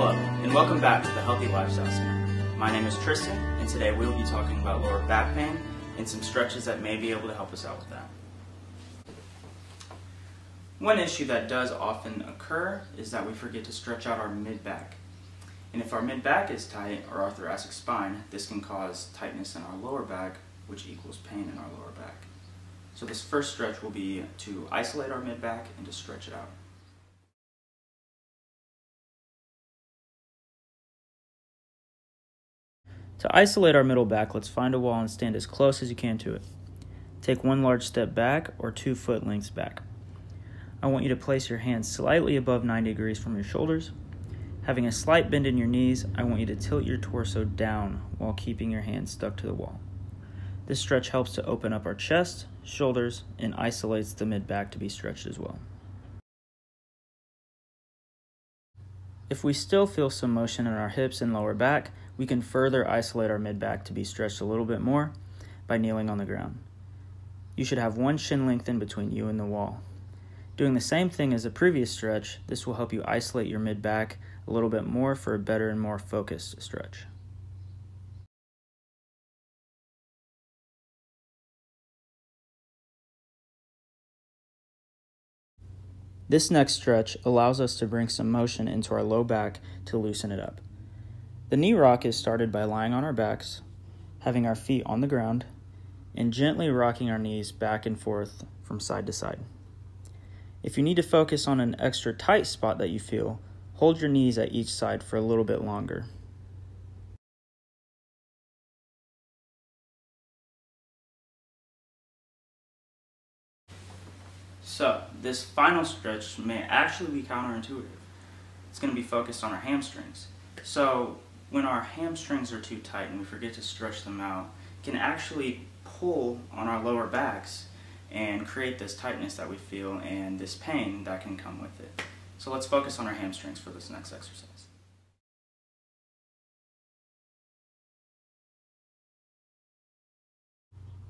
Hello, and welcome back to the Healthy Lifestyle Center. My name is Tristen, and today we'll be talking about lower back pain and some stretches that may be able to help us out with that. One issue that does often occur is that we forget to stretch out our mid back. And if our mid back is tight or our thoracic spine, this can cause tightness in our lower back, which equals pain in our lower back. So this first stretch will be to isolate our mid back and to stretch it out. To isolate our middle back, let's find a wall and stand as close as you can to it. Take one large step back or two foot lengths back. I want you to place your hands slightly above 90 degrees from your shoulders. Having a slight bend in your knees, I want you to tilt your torso down while keeping your hands stuck to the wall. This stretch helps to open up our chest, shoulders, and isolates the mid back to be stretched as well. If we still feel some motion in our hips and lower back, we can further isolate our mid back to be stretched a little bit more by kneeling on the ground. You should have one shin length in between you and the wall. Doing the same thing as the previous stretch, this will help you isolate your mid back a little bit more for a better and more focused stretch. This next stretch allows us to bring some motion into our low back to loosen it up. The knee rock is started by lying on our backs, having our feet on the ground, and gently rocking our knees back and forth from side to side. If you need to focus on an extra tight spot that you feel, hold your knees at each side for a little bit longer. So, this final stretch may actually be counterintuitive. It's going to be focused on our hamstrings. So, when our hamstrings are too tight and we forget to stretch them out, can actually pull on our lower backs and create this tightness that we feel and this pain that can come with it. So let's focus on our hamstrings for this next exercise.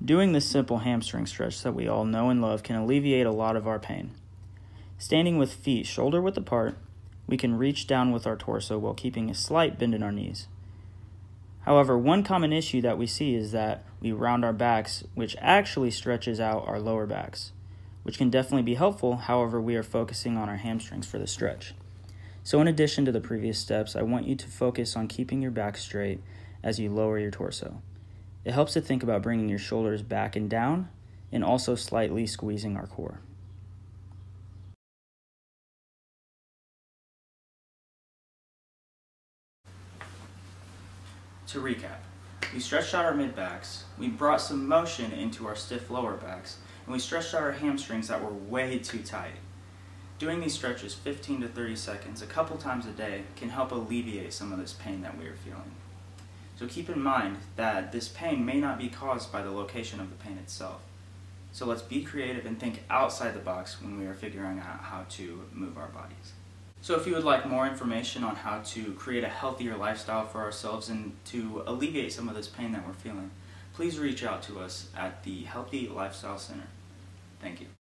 Doing this simple hamstring stretch that we all know and love can alleviate a lot of our pain. Standing with feet shoulder width apart, we can reach down with our torso while keeping a slight bend in our knees. However, one common issue that we see is that we round our backs, which actually stretches out our lower backs, which can definitely be helpful. However, we are focusing on our hamstrings for the stretch. So, in addition to the previous steps, I want you to focus on keeping your back straight as you lower your torso. It helps to think about bringing your shoulders back and down and also slightly squeezing our core. To recap, we stretched out our mid backs, we brought some motion into our stiff lower backs, and we stretched out our hamstrings that were way too tight. Doing these stretches 15 to 30 seconds a couple times a day can help alleviate some of this pain that we are feeling. So keep in mind that this pain may not be caused by the location of the pain itself. So let's be creative and think outside the box when we are figuring out how to move our bodies. So if you would like more information on how to create a healthier lifestyle for ourselves and to alleviate some of this pain that we're feeling, please reach out to us at the Healthy Lifestyle Center. Thank you.